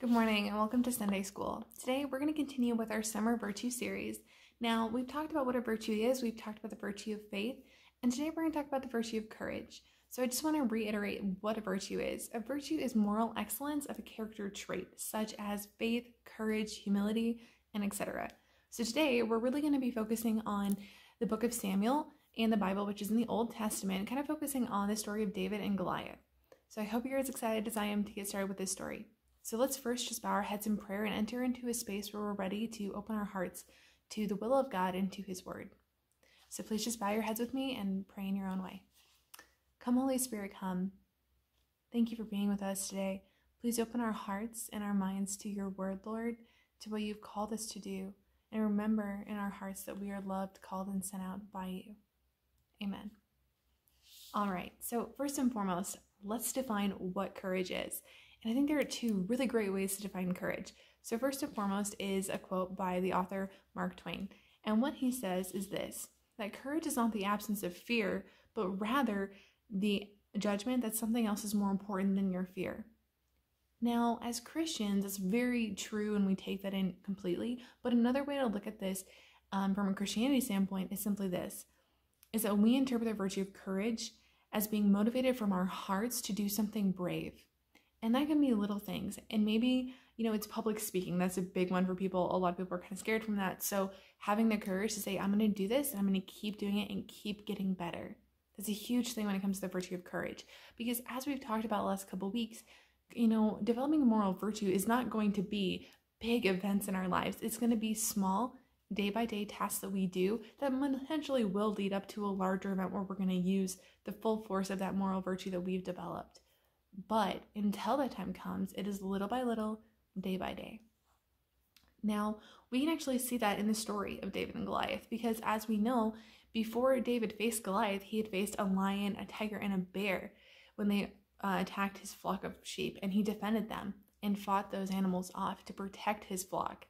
Good morning and welcome to Sunday School. Today we're going to continue with our summer virtue series. Now, we've talked about what a virtue is, we've talked about the virtue of faith, and today we're going to talk about the virtue of courage. So, I just want to reiterate what a virtue is. A virtue is moral excellence of a character trait, such as faith, courage, humility, and etc. So, today we're really going to be focusing on the book of Samuel and the Bible, which is in the Old Testament, kind of focusing on the story of David and Goliath. So, I hope you're as excited as I am to get started with this story. So let's first just bow our heads in prayer and enter into a space where we're ready to open our hearts to the will of God and to His Word. So please just bow your heads with me and pray in your own way. Come, Holy Spirit, come. Thank you for being with us today. Please open our hearts and our minds to your word, Lord, to what you've called us to do. And remember in our hearts that we are loved, called, and sent out by you. Amen. All right, so first and foremost, let's define what courage is. And I think there are two really great ways to define courage. So, first and foremost is a quote by the author Mark Twain. And what he says is this that courage is not the absence of fear, but rather the judgment that something else is more important than your fear. Now, as Christians, it's very true and we take that in completely. But another way to look at this um, from a Christianity standpoint is simply this is that we interpret the virtue of courage as being motivated from our hearts to do something brave. And that can be little things. And maybe, you know, it's public speaking. That's a big one for people. A lot of people are kind of scared from that. So having the courage to say, I'm going to do this and I'm going to keep doing it and keep getting better. That's a huge thing when it comes to the virtue of courage. Because as we've talked about the last couple weeks, you know, developing moral virtue is not going to be big events in our lives. It's going to be small, day by day tasks that we do that potentially will lead up to a larger event where we're going to use the full force of that moral virtue that we've developed. But until that time comes, it is little by little, day by day. Now, we can actually see that in the story of David and Goliath because, as we know, before David faced Goliath, he had faced a lion, a tiger, and a bear when they uh, attacked his flock of sheep, and he defended them and fought those animals off to protect his flock.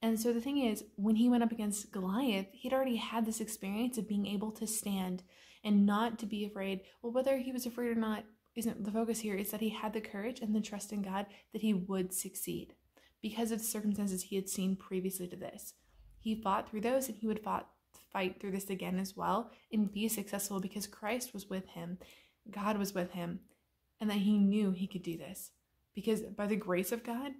And so the thing is, when he went up against Goliath, he'd already had this experience of being able to stand and not to be afraid. Well, whether he was afraid or not isn't the focus here is that he had the courage and the trust in God that he would succeed because of the circumstances he had seen previously to this. He fought through those and he would fought, fight through this again as well and be successful because Christ was with him, God was with him, and that he knew he could do this because by the grace of God,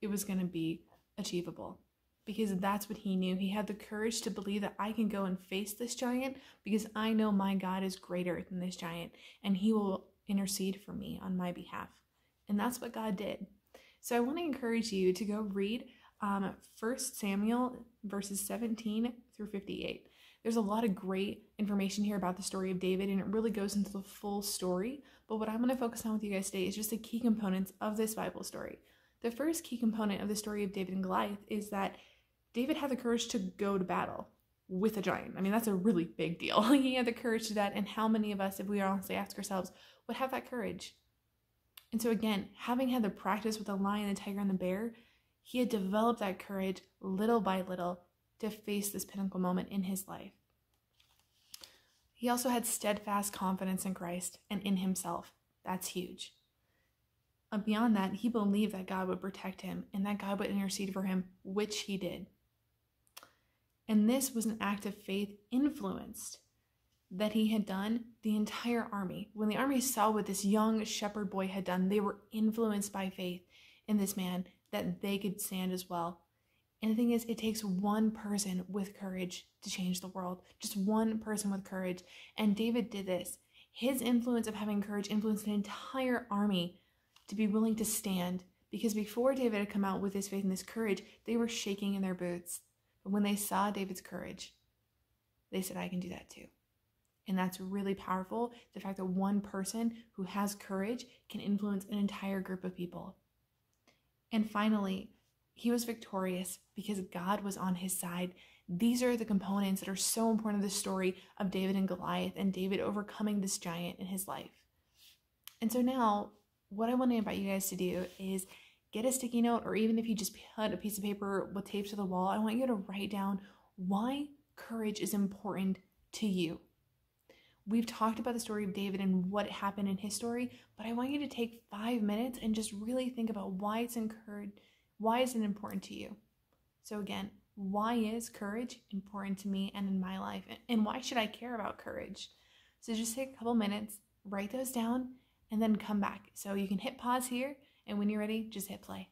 it was going to be achievable because that's what he knew. He had the courage to believe that I can go and face this giant because I know my God is greater than this giant and he will intercede for me on my behalf. And that's what God did. So I want to encourage you to go read um, 1 Samuel verses 17 through 58. There's a lot of great information here about the story of David, and it really goes into the full story. But what I'm going to focus on with you guys today is just the key components of this Bible story. The first key component of the story of David and Goliath is that David had the courage to go to battle with a giant. I mean, that's a really big deal. he had the courage to that, and how many of us, if we honestly ask ourselves, would have that courage. And so, again, having had the practice with the lion, the tiger, and the bear, he had developed that courage little by little to face this pinnacle moment in his life. He also had steadfast confidence in Christ and in himself. That's huge. And beyond that, he believed that God would protect him and that God would intercede for him, which he did. And this was an act of faith influenced that he had done, the entire army, when the army saw what this young shepherd boy had done, they were influenced by faith in this man that they could stand as well. And the thing is, it takes one person with courage to change the world. Just one person with courage. And David did this. His influence of having courage influenced an entire army to be willing to stand. Because before David had come out with his faith and his courage, they were shaking in their boots. But when they saw David's courage, they said, I can do that too. And that's really powerful. The fact that one person who has courage can influence an entire group of people. And finally, he was victorious because God was on his side. These are the components that are so important to the story of David and Goliath and David overcoming this giant in his life. And so now, what I want to invite you guys to do is get a sticky note, or even if you just put a piece of paper with tape to the wall, I want you to write down why courage is important to you. we've talked about the story of David and what happened in his story, but I want you to take five minutes and just really think about why it's encouraged, why is it important to you? So again, why is courage important to me and in my life? And why should I care about courage? So just take a couple minutes, write those down, and then come back. So you can hit pause here, and when you're ready, just hit play.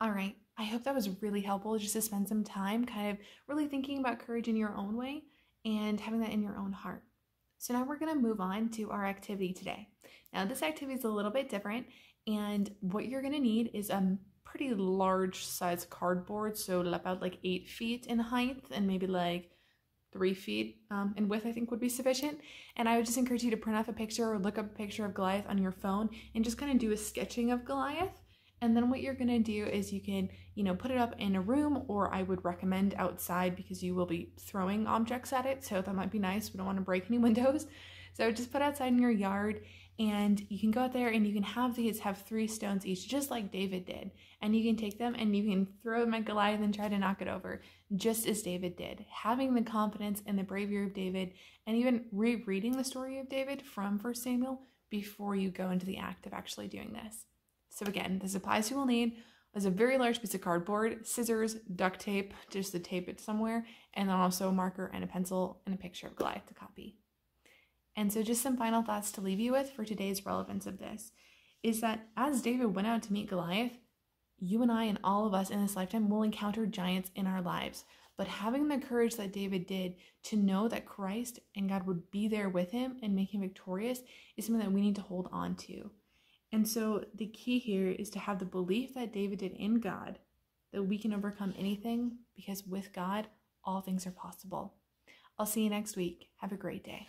All right, I hope that was really helpful just to spend some time kind of really thinking about courage in your own way and having that in your own heart. So now we're going to move on to our activity today. Now, this activity is a little bit different, and what you're going to need is a pretty large size cardboard, so about like eight feet in height and maybe like three feet um, in width, I think would be sufficient. And I would just encourage you to print off a picture or look up a picture of Goliath on your phone and just kind of do a sketching of Goliath. And then what you're going to do is you can, you know, put it up in a room or I would recommend outside because you will be throwing objects at it. So that might be nice. We don't want to break any windows. So just put outside in your yard and you can go out there and you can have these have three stones each just like david did and you can take them and you can throw them at goliath and try to knock it over just as david did having the confidence and the bravery of david and even rereading the story of david from 1 samuel before you go into the act of actually doing this so again the supplies you will need is a very large piece of cardboard scissors duct tape just to tape it somewhere and then also a marker and a pencil and a picture of goliath to copy and so, just some final thoughts to leave you with for today's relevance of this is that as David went out to meet Goliath, you and I and all of us in this lifetime will encounter giants in our lives. But having the courage that David did to know that Christ and God would be there with him and make him victorious is something that we need to hold on to. And so the key here is to have the belief that David did in God that we can overcome anything because with God, all things are possible. I'll see you next week. Have a great day.